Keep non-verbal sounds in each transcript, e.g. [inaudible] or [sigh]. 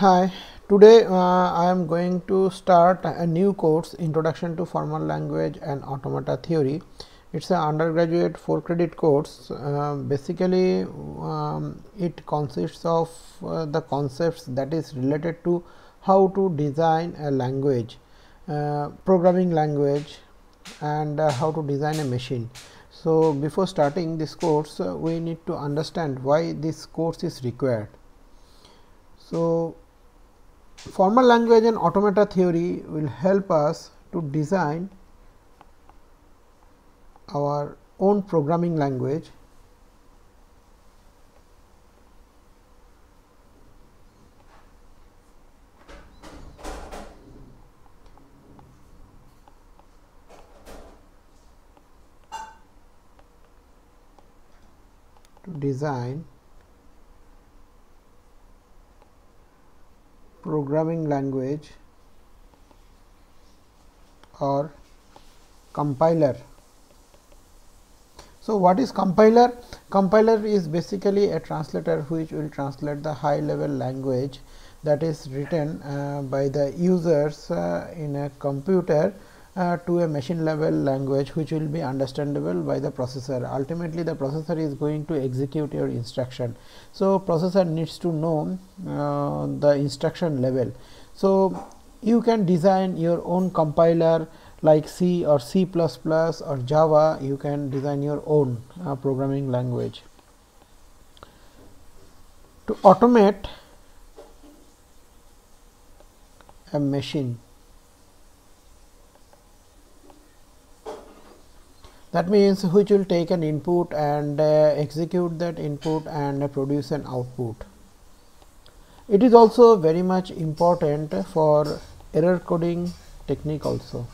Hi, today uh, I am going to start a new course Introduction to Formal Language and Automata Theory. It is an undergraduate 4 credit course. Uh, basically, um, it consists of uh, the concepts that is related to how to design a language, uh, programming language and uh, how to design a machine. So, before starting this course, uh, we need to understand why this course is required. So, formal language and automata theory will help us to design our own programming language. To design programming language or compiler. So, what is compiler? Compiler is basically a translator which will translate the high level language that is written uh, by the users uh, in a computer uh, to a machine level language which will be understandable by the processor. Ultimately, the processor is going to execute your instruction. So, processor needs to know uh, the instruction level. So, you can design your own compiler like C or C++ or Java, you can design your own uh, programming language. To automate a machine that means which will take an input and uh, execute that input and uh, produce an output. It is also very much important for error coding technique also.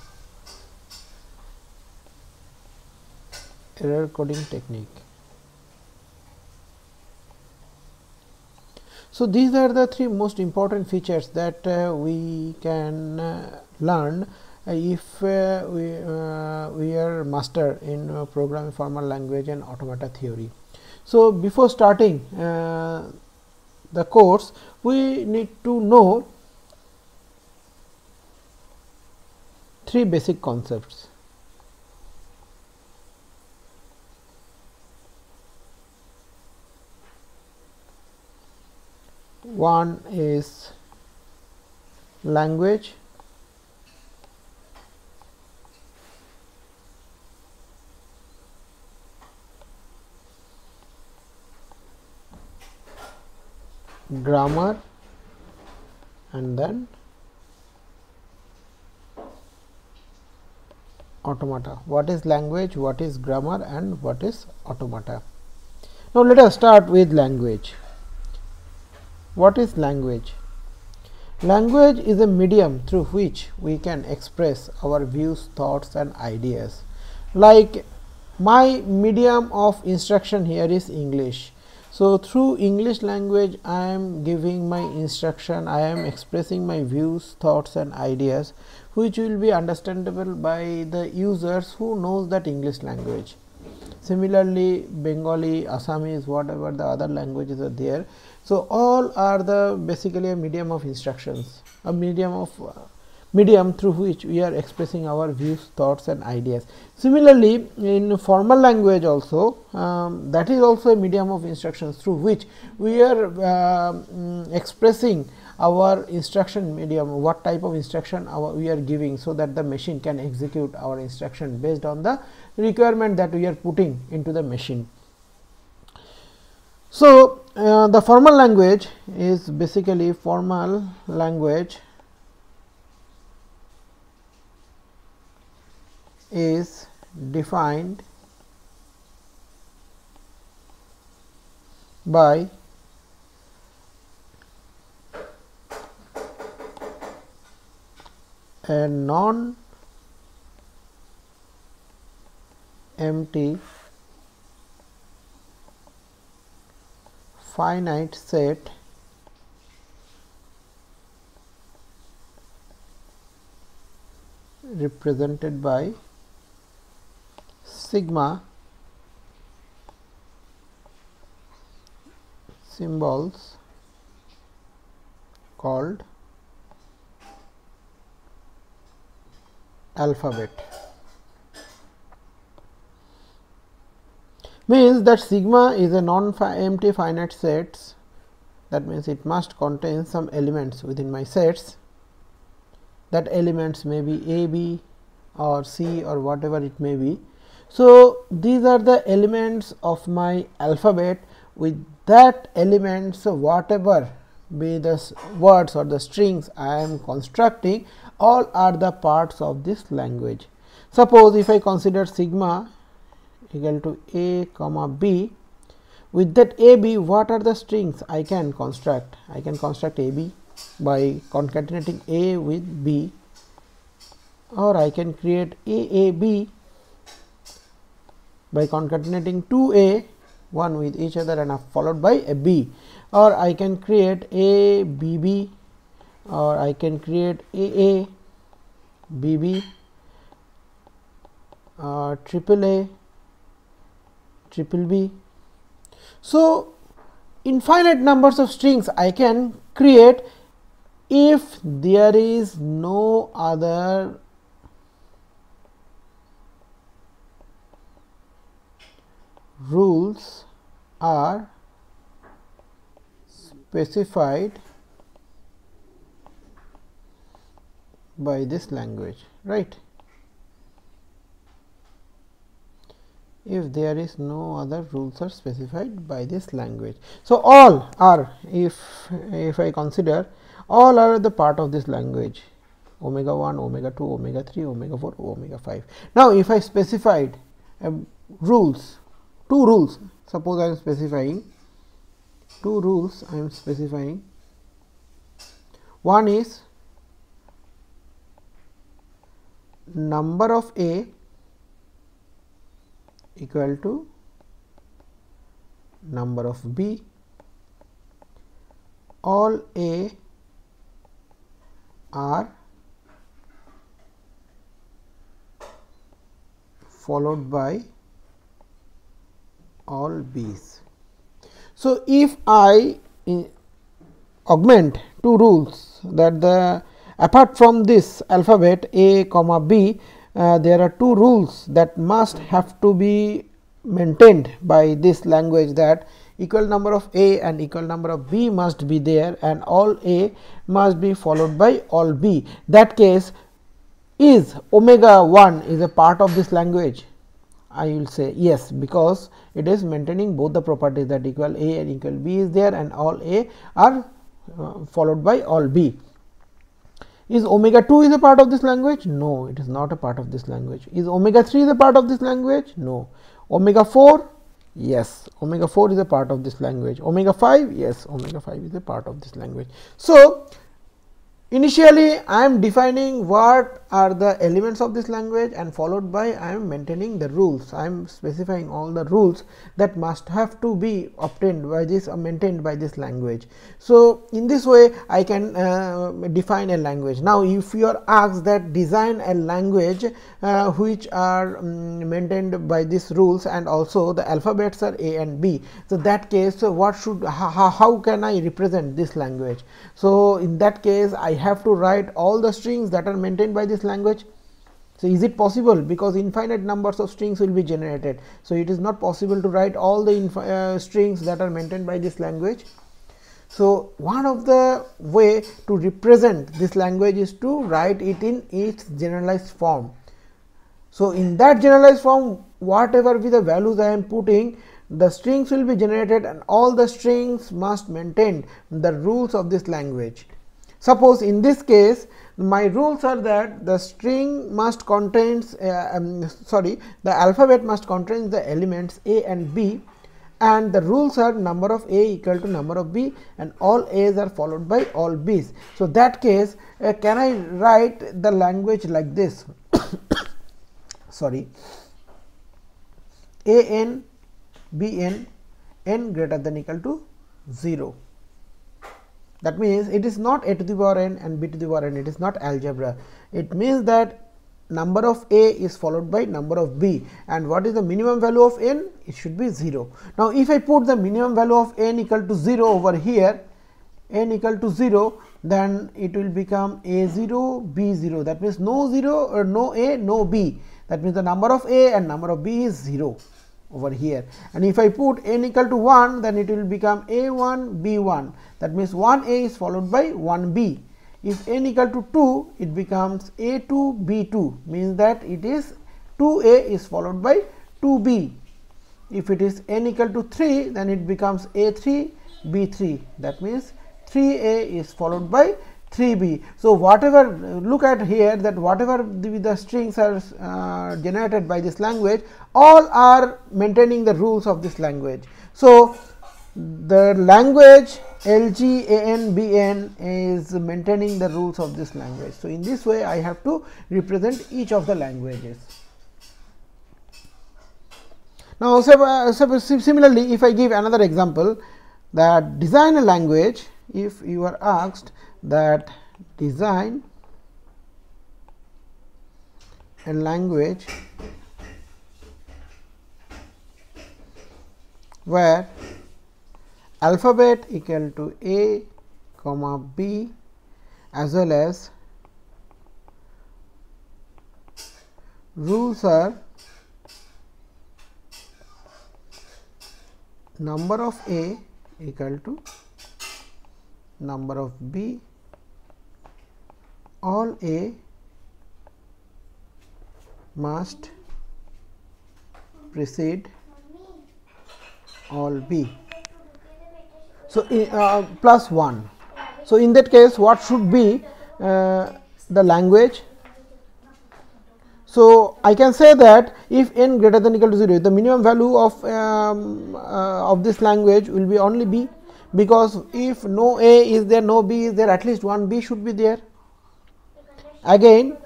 Error coding technique. So, these are the three most important features that uh, we can uh, learn if uh, we, uh, we are master in uh, programming formal language and automata theory. So, before starting the course we need to know three basic concepts. One is language grammar and then automata. What is language, what is grammar and what is automata. Now, let us start with language. What is language? Language is a medium through which we can express our views, thoughts and ideas. Like my medium of instruction here is English so, through English language I am giving my instruction, I am expressing my views, thoughts and ideas which will be understandable by the users who knows that English language. Similarly, Bengali, Assamese, whatever the other languages are there. So, all are the basically a medium of instructions, a medium of uh, medium through which we are expressing our views, thoughts and ideas. Similarly, in formal language also um, that is also a medium of instructions through which we are uh, expressing our instruction medium what type of instruction our we are giving so that the machine can execute our instruction based on the requirement that we are putting into the machine. So, uh, the formal language is basically formal language is defined by a non empty finite set represented by sigma symbols called alphabet. Means that sigma is a non empty finite sets. That means it must contain some elements within my sets. That elements may be a b or c or whatever it may be. So, these are the elements of my alphabet with that elements whatever be the words or the strings I am constructing all are the parts of this language. Suppose if I consider sigma equal to a comma b with that a b what are the strings I can construct I can construct a b by concatenating a with b or I can create a a b by concatenating 2 a one with each other and followed by a b. Or I can create a b b. Or I can create a a b b. Uh, triple a triple b. So, infinite numbers of strings I can create if there is no other rules are specified by this language right if there is no other rules are specified by this language. So, all are if if I consider all are the part of this language omega 1, omega 2, omega 3, omega 4, omega 5. Now, if I specified uh, rules two rules. Suppose I am specifying. Two rules I am specifying. One is number of A equal to number of B. All A are followed by all B's. So, if I augment two rules that the apart from this alphabet A comma B uh, there are two rules that must have to be maintained by this language that equal number of A and equal number of B must be there and all A must be followed by all B. That case is omega 1 is a part of this language I will say yes because it is maintaining both the properties that equal A and equal B is there and all A are uh, followed by all B. Is omega 2 is a part of this language? No, it is not a part of this language. Is omega 3 is a part of this language? No. Omega 4? Yes, omega 4 is a part of this language. Omega 5? Yes, omega 5 is a part of this language. So, Initially, I am defining what are the elements of this language and followed by I am maintaining the rules. I am specifying all the rules that must have to be obtained by this or maintained by this language. So, in this way I can uh, define a language. Now, if you are asked that design a language uh, which are um, maintained by these rules and also the alphabets are A and B. So, that case so what should how, how can I represent this language? So, in that case I have to write all the strings that are maintained by this language. So, is it possible because infinite numbers of strings will be generated. So, it is not possible to write all the uh, strings that are maintained by this language. So, one of the way to represent this language is to write it in its generalized form. So, in that generalized form whatever be the values I am putting the strings will be generated and all the strings must maintain the rules of this language. Suppose in this case my rules are that the string must contains uh, um, sorry the alphabet must contain the elements a and b and the rules are number of a equal to number of b and all a's are followed by all b's. So, that case uh, can I write the language like this? [coughs] Sorry. A n b n n greater than equal to 0 that means it is not a to the power n and b to the power n. It is not algebra. It means that number of a is followed by number of b. And what is the minimum value of n? It should be 0 now if i put the minimum value of n equal to 0 over here n equal to 0 then it will become a 0 b 0 that means no 0 or no a no b. That means the number of a and number of b is 0 over here. And if I put n equal to 1 then it will become a 1 b 1 that means 1 a is followed by 1 b. If n equal to 2 it becomes a 2 b 2 means that it is 2 a is followed by 2 b. If it is n equal to 3 then it becomes a 3 b 3 that means 3 a is followed by 3b. So, whatever look at here that whatever the, the strings are uh, generated by this language all are maintaining the rules of this language. So, the language LGANBN is maintaining the rules of this language. So, in this way I have to represent each of the languages. Now, similarly if I give another example that design a language if you are asked that design a language where alphabet equal to a comma b as well as rules are number of a equal to number of b all A must precede all B. So, uh, plus 1. So, in that case what should be uh, the language? So, I can say that if n greater than equal to 0 the minimum value of um, uh, of this language will be only b because if no a is there no b is there at least one b should be there again.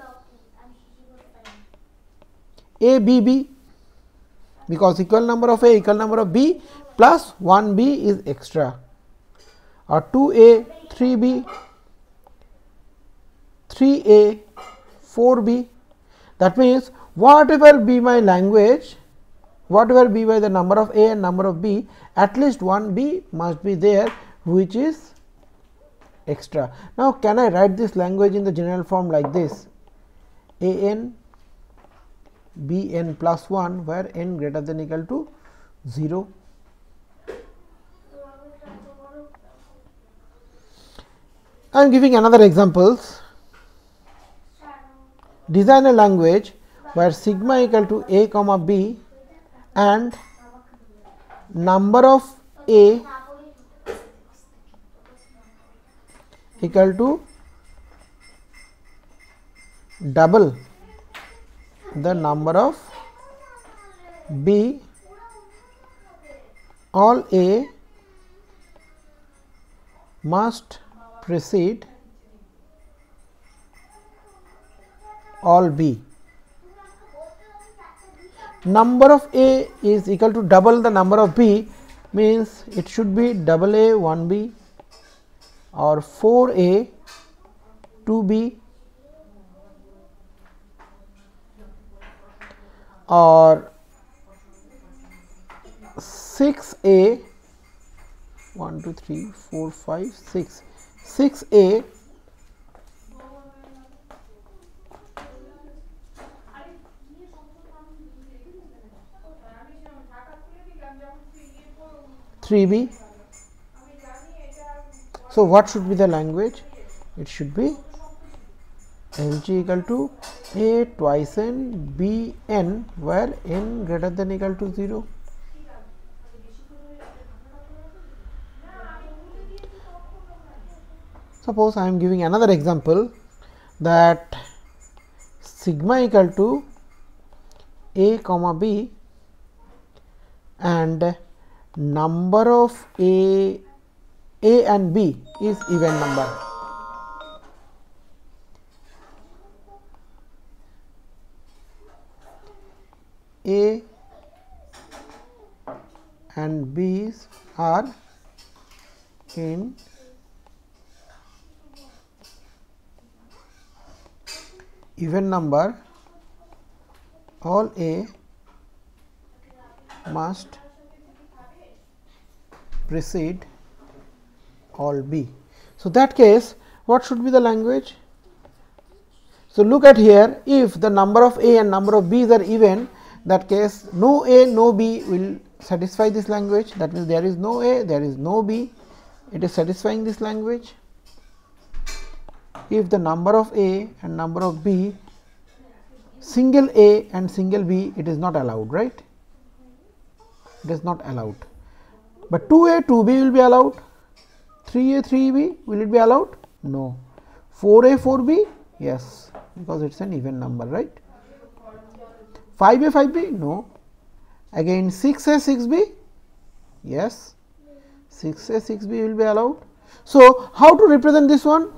A b b. Because equal number of a equal number of b plus 1 b is extra. Or 2 a 3 b. 3 a 4 b. That means whatever be my language whatever be by the number of a and number of b at least one b must be there which is extra. Now, can I write this language in the general form like this a n b n plus 1 where n greater than equal to 0. I am giving another examples. Design a language where sigma equal to a comma b and number of a equal to double the number of B all A must precede all B. Number of A is equal to double the number of B means it should be double A 1 B or 4a 2b or 6a 1 2 3 4 5 6 6a Three B so, what should be the language? It should be LG equal to A twice n B n where n greater than equal to 0. Suppose I am giving another example that sigma equal to a comma b and number of a a and b is even number. A and B's are in even number all A must precede all B. So, that case what should be the language? So, look at here if the number of A and number of B's are even that case no A no B will satisfy this language that means there is no A there is no B it is satisfying this language. If the number of A and number of B single A and single B it is not allowed right it is not allowed, but 2 A 2 B will be allowed 3 A 3 B will it be allowed? No. 4 A 4 B yes because it is an even number right? 5 A 5 B no. Again 6 A 6 B yes. 6 A 6 B will be allowed. So, how to represent this one?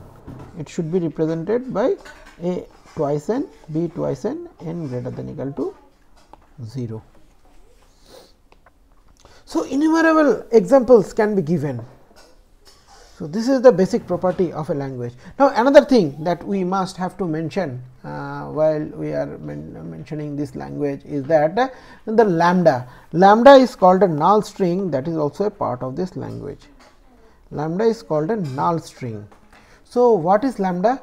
It should be represented by A twice n B twice n n greater than equal to 0. So, innumerable examples can be given so, this is the basic property of a language. Now, another thing that we must have to mention uh, while we are men mentioning this language is that uh, the lambda. Lambda is called a null string that is also a part of this language. Lambda is called a null string. So, what is lambda?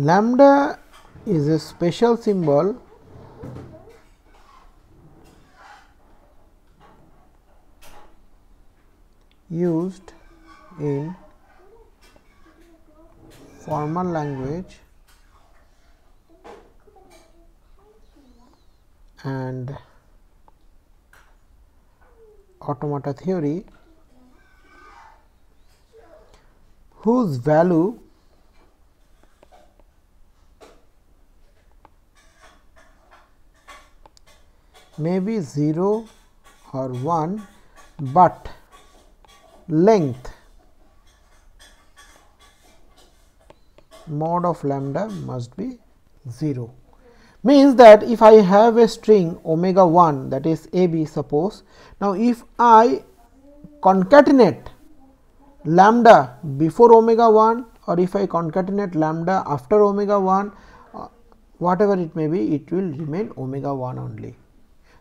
Lambda is a special symbol used in formal language and automata theory whose value may be 0 or 1, but length mod of lambda must be 0 means that if I have a string omega 1 that is a b suppose. Now, if I concatenate lambda before omega 1 or if I concatenate lambda after omega 1 uh, whatever it may be it will remain omega 1 only.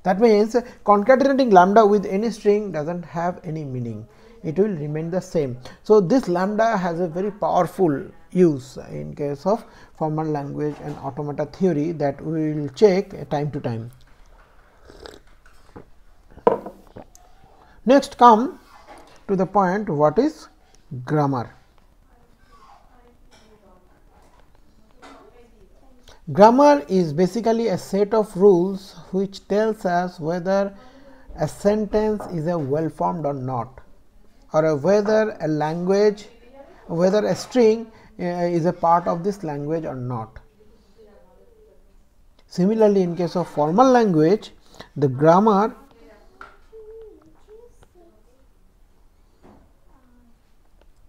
That means, concatenating lambda with any string does not have any meaning, it will remain the same. So, this lambda has a very powerful use in case of formal language and automata theory that we will check time to time. Next come to the point what is grammar. Grammar is basically a set of rules which tells us whether a sentence is a well formed or not or whether a language whether a string uh, is a part of this language or not. Similarly, in case of formal language the grammar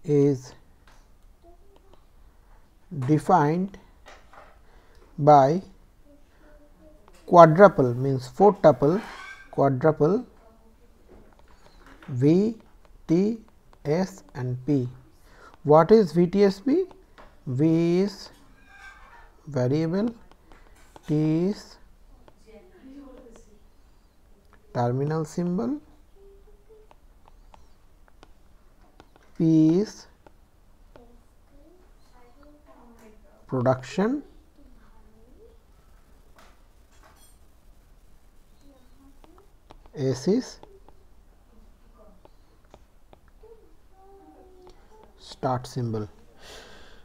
is defined by quadruple means 4 tuple quadruple V, T, S and P. What is V, T, S, P? V is variable, T is terminal symbol, P is production S is start symbol.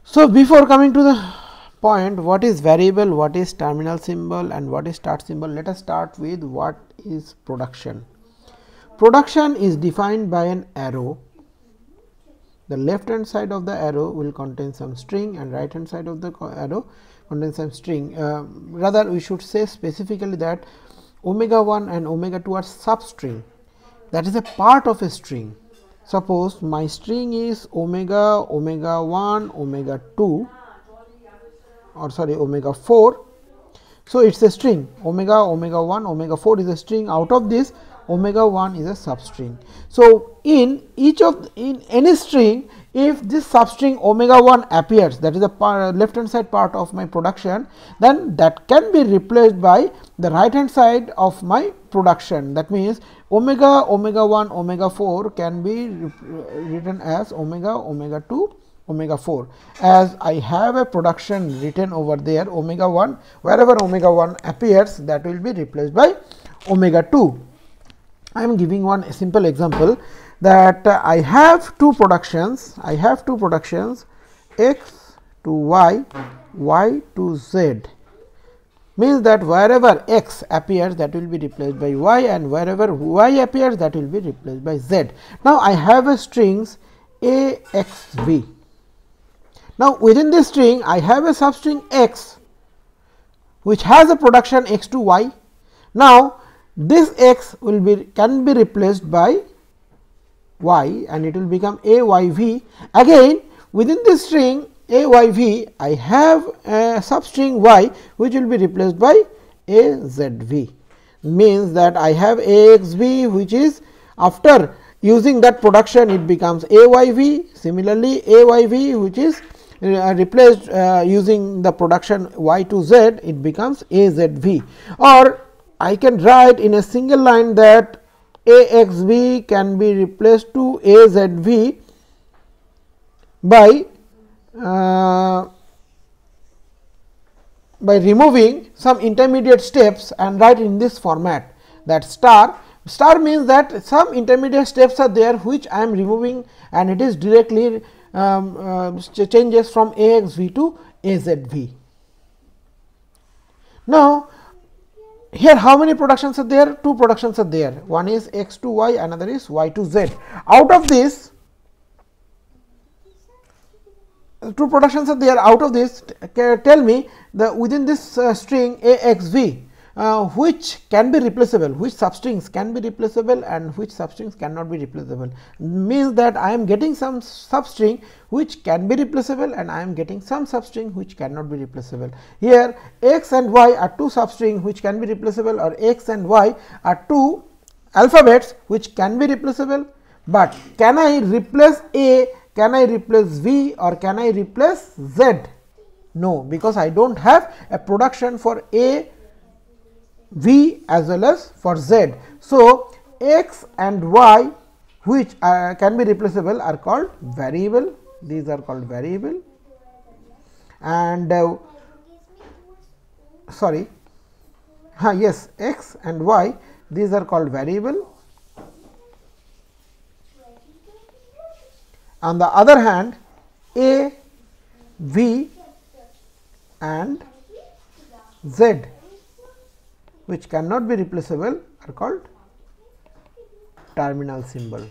So, before coming to the point what is variable, what is terminal symbol and what is start symbol, let us start with what is production. Production is defined by an arrow. The left hand side of the arrow will contain some string and right hand side of the arrow contains some string. Uh, rather we should say specifically that omega 1 and omega 2 are substring that is a part of a string. Suppose my string is omega omega 1 omega 2 or sorry omega 4. So, it is a string omega omega 1 omega 4 is a string out of this omega 1 is a substring. So, in each of in any string if this substring omega 1 appears that is the uh, left hand side part of my production then that can be replaced by the right hand side of my production. That means omega omega 1 omega 4 can be uh, written as omega omega 2 omega 4 as I have a production written over there omega 1 wherever omega 1 appears that will be replaced by omega 2. I am giving one simple example that I have two productions I have two productions x to y y to z means that wherever x appears that will be replaced by y and wherever y appears that will be replaced by z. Now, I have a strings a x v now, within this string I have a substring x which has a production x to y. Now, this x will be can be replaced by y and it will become a y v. Again within this string a y v I have a substring y which will be replaced by a z v. Means that I have a x v which is after using that production it becomes a y v. Similarly a y v which is uh, replaced uh, using the production y to z it becomes a z v. Or I can write in a single line that a x v can be replaced to a z v by uh, by removing some intermediate steps and write in this format that star star means that some intermediate steps are there which I am removing and it is directly um, uh, changes from AXV to AZV. Now, here how many productions are there? Two productions are there. One is x to y, another is y to z. Out of this, two productions are there. Out of this, tell me the within this uh, string AXV uh, which can be replaceable, which substrings can be replaceable and which substrings cannot be replaceable. Means that I am getting some substring which can be replaceable and I am getting some substring which cannot be replaceable. Here x and y are two substring which can be replaceable or x and y are two alphabets which can be replaceable, but can I replace a, can I replace v or can I replace z? No, because I do not have a production for a v as well as for z. So, x and y which uh, can be replaceable are called variable. These are called variable. And uh, sorry. Yes x and y these are called variable. On the other hand a v and z which cannot be replaceable are called terminal symbol.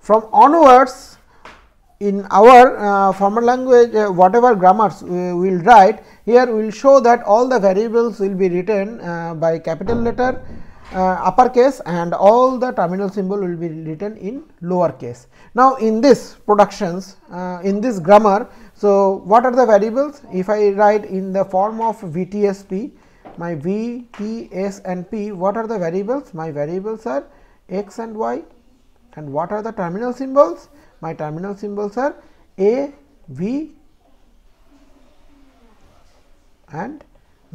From onwards in our uh, formal language uh, whatever grammars we will write here we will show that all the variables will be written uh, by capital letter uh, uppercase and all the terminal symbol will be written in lower case. Now, in this productions uh, in this grammar so, what are the variables? If I write in the form of VTSP, my V, T, S and P, what are the variables? My variables are x and y and what are the terminal symbols? My terminal symbols are A, V and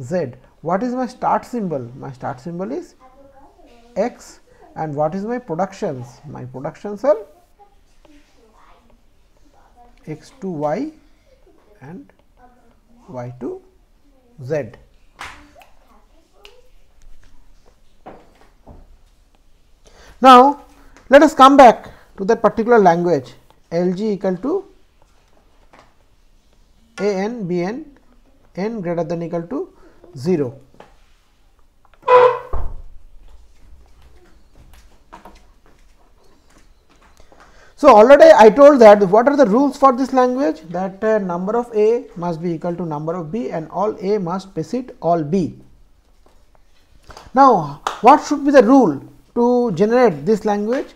Z. What is my start symbol? My start symbol is X and what is my productions? My productions are X to Y and y to z. Now, let us come back to that particular language LG equal to a n b n n greater than equal to 0. So, already I told that what are the rules for this language that uh, number of A must be equal to number of B and all A must precede all B. Now, what should be the rule to generate this language?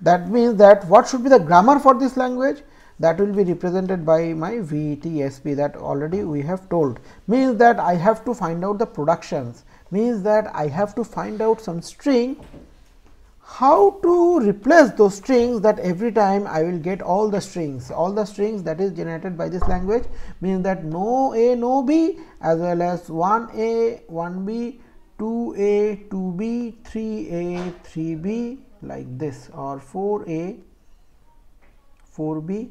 That means that what should be the grammar for this language? that will be represented by my VTSP that already we have told means that I have to find out the productions means that I have to find out some string how to replace those strings that every time I will get all the strings. All the strings that is generated by this language means that no a no b as well as 1 a 1 b 2 a 2 b 3 a 3 b like this or 4 a 4 b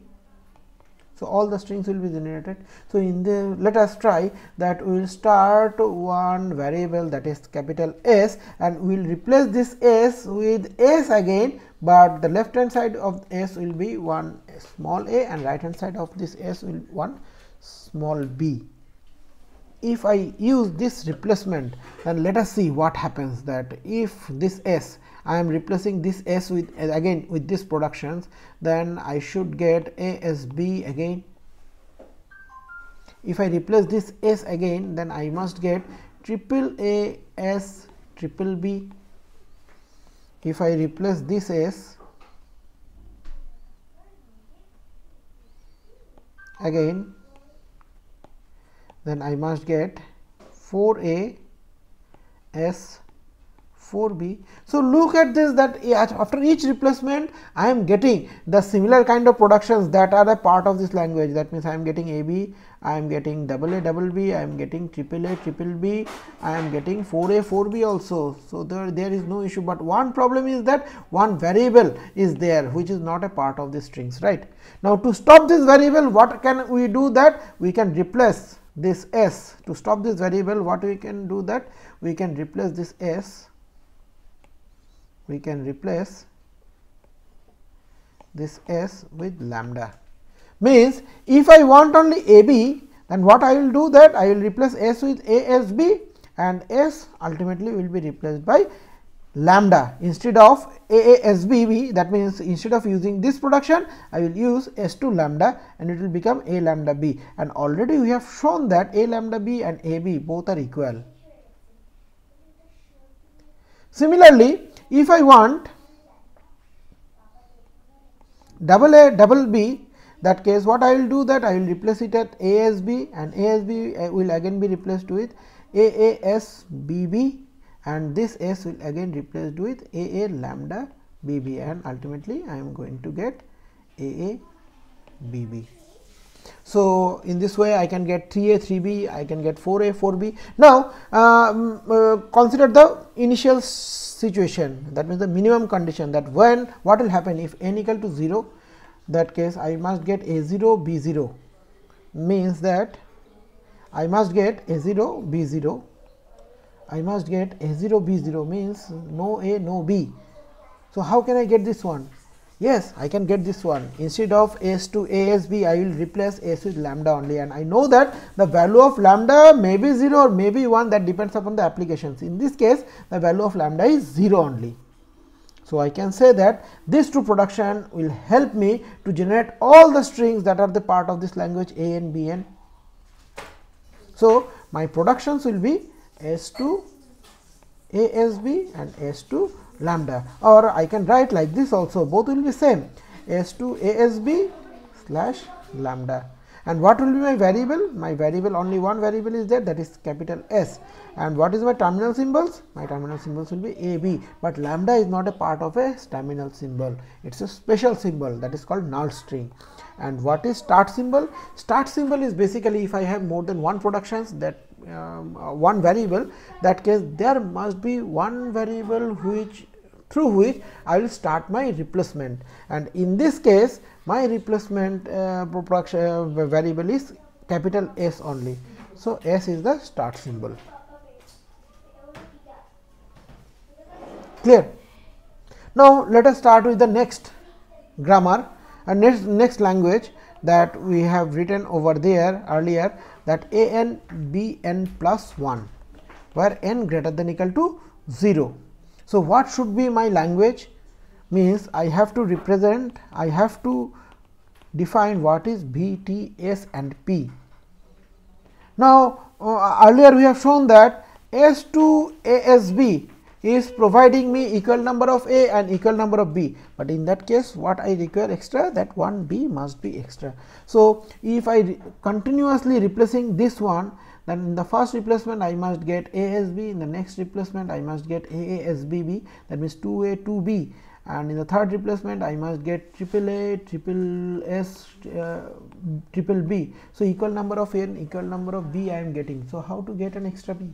so, all the strings will be generated. So, in the let us try that we will start one variable that is capital S and we will replace this S with S again, but the left hand side of S will be one small a and right hand side of this S will one small b. If I use this replacement then let us see what happens that if this S I am replacing this S with again with this productions then I should get ASB again. If I replace this S again then I must get triple A S triple B. If I replace this S again then I must get 4 A S 4b. So, look at this that after each replacement I am getting the similar kind of productions that are a part of this language that means I am getting AB, I am getting double A double B, I am getting triple A triple B, I am getting 4A 4B also. So, there, there is no issue, but one problem is that one variable is there which is not a part of the strings right. Now, to stop this variable what can we do that we can replace this s to stop this variable what we can do that we can replace this s we can replace this s with lambda. Means if I want only a b then what I will do that I will replace s with a s b and s ultimately will be replaced by lambda. Instead of a a s b b that means instead of using this production I will use s 2 lambda and it will become a lambda b. And already we have shown that a lambda b and a b both are equal. Similarly, if I want double A double B that case what I will do that I will replace it at ASB and ASB uh, will again be replaced with AASBB and this S will again replaced with a a lambda b b and ultimately I am going to get AABB. So, in this way I can get 3a 3b I can get 4a 4b. Now, um, uh, consider the initial situation that means the minimum condition that when what will happen if n equal to 0 that case I must get a 0 b 0 means that I must get a 0 b 0 I must get a 0 b 0 means no a no b. So, how can I get this one Yes, I can get this one instead of s to asb I will replace s with lambda only and I know that the value of lambda may be 0 or may be 1 that depends upon the applications. In this case the value of lambda is 0 only. So, I can say that this two production will help me to generate all the strings that are the part of this language a and b and. So, my productions will be s to asb and s to lambda. Or I can write like this also. Both will be same. S 2 asb slash lambda. And what will be my variable? My variable only one variable is there that is capital S. And what is my terminal symbols? My terminal symbols will be AB but lambda is not a part of a terminal symbol. It is a special symbol that is called null string. And what is start symbol? Start symbol is basically if I have more than one productions that um, uh, one variable that case there must be one variable which through which I will start my replacement and in this case my replacement uh, uh, variable is capital S only. So, S is the start symbol clear. Now, let us start with the next grammar and next, next language that we have written over there earlier that a n b n plus 1 where n greater than equal to 0 so, what should be my language means I have to represent I have to define what is V, T, S and P. Now, uh, earlier we have shown that S to ASB is providing me equal number of A and equal number of B, but in that case what I require extra that one B must be extra. So, if I re continuously replacing this one then in the first replacement I must get A S B, in the next replacement I must get A A S B B that means 2 A 2 B and in the third replacement I must get triple A, triple S, uh, triple B. So, equal number of A and equal number of B I am getting. So, how to get an extra B?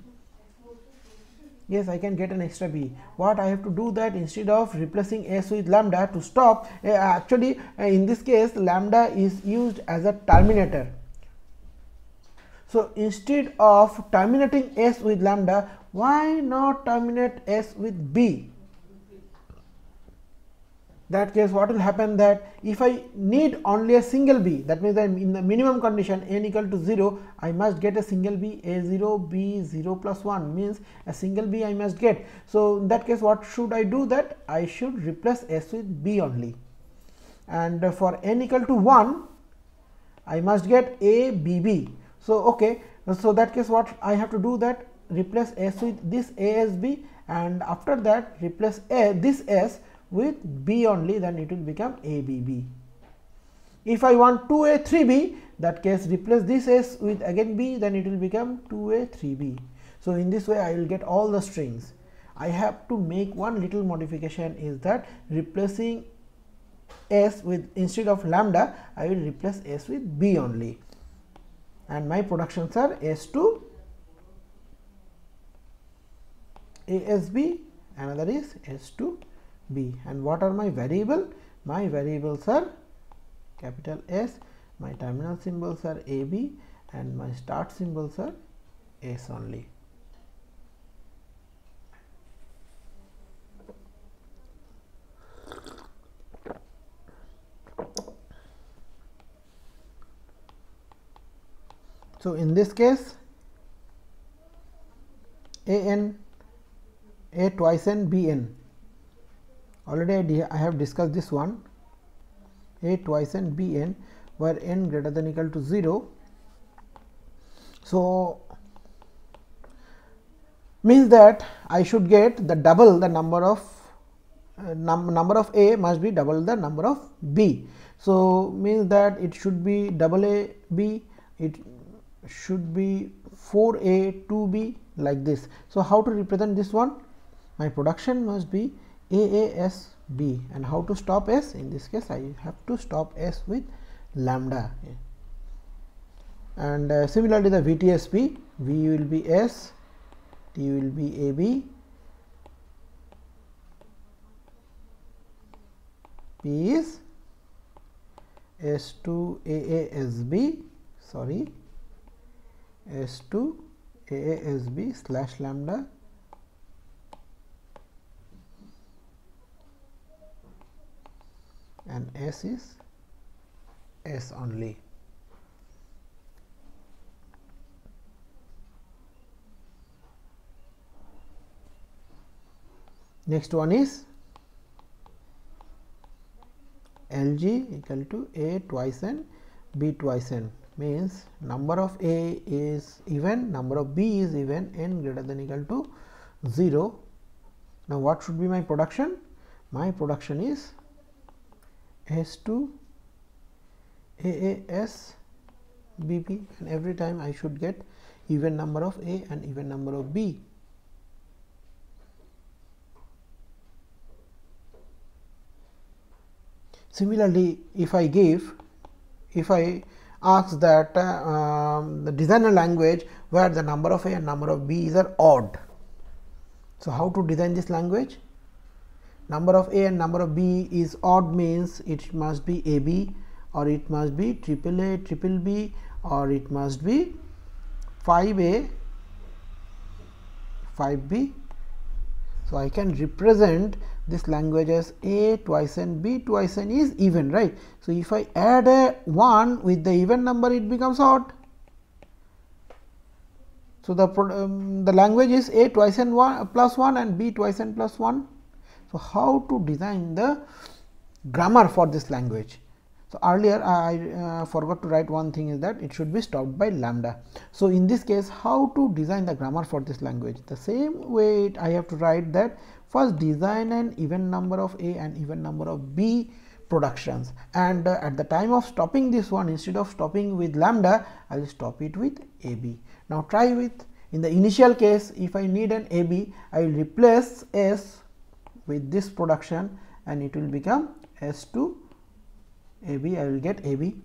Yes I can get an extra B. What I have to do that instead of replacing S with lambda to stop uh, actually uh, in this case lambda is used as a terminator. So, instead of terminating S with lambda why not terminate S with B that case what will happen that if I need only a single b that means that in the minimum condition n equal to 0 I must get a single b a 0 b 0 plus 1 means a single b I must get. So, in that case what should I do that I should replace s with b only and for n equal to 1 I must get a b b. So, okay so that case what I have to do that replace s with this a s b and after that replace a this s with B only then it will become ABB. If I want 2A 3B that case replace this S with again B then it will become 2A 3B. So, in this way I will get all the strings. I have to make one little modification is that replacing S with instead of lambda I will replace S with B only and my productions are S2 ASB another is S2 b. And what are my variable? My variables are capital S my terminal symbols are AB and my start symbols are S only. So, in this case a n a twice n b n already I have discussed this one a twice n b n where n greater than equal to 0. So, means that I should get the double the number of uh, num number of a must be double the number of b. So, means that it should be double a b it should be 4 a 2 b like this. So, how to represent this one? My production must be AASB and how to stop S? In this case I have to stop S with lambda and uh, similarly the VTSP V will be S T will be AB P is S2 AASB sorry. S2 AASB slash lambda and S is S only. Next one is LG equal to A twice n B twice n means number of A is even, number of B is even, n greater than equal to 0. Now, what should be my production? My production is S 2 AAS BP and every time I should get even number of A and even number of B. Similarly, if I give, if I ask that uh, um, the designer language where the number of A and number of B are odd. So, how to design this language? Number of A and number of B is odd means it must be AB or it must be triple A triple B or it must be 5 A 5 B. So, I can represent this language as A twice and b twice n is even right. So, if I add a 1 with the even number it becomes odd. So, the, um, the language is A twice n 1 plus 1 and B twice n plus 1 so, how to design the grammar for this language? So, earlier I uh, forgot to write one thing is that it should be stopped by lambda. So, in this case how to design the grammar for this language the same way I have to write that first design an even number of A and even number of B productions and uh, at the time of stopping this one instead of stopping with lambda I will stop it with AB. Now, try with in the initial case if I need an AB I will replace S with this production and it will become S 2 AB I will get AB.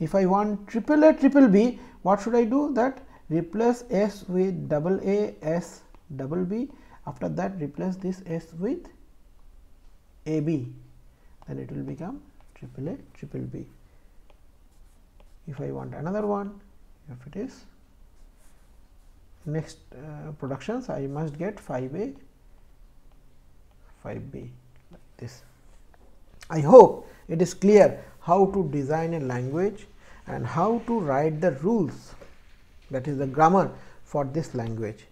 If I want triple A triple B what should I do that replace S with double A S double B after that replace this S with AB then it will become triple A triple B. If I want another one if it is next uh, productions I must get 5A 5B like this. I hope it is clear how to design a language and how to write the rules that is the grammar for this language.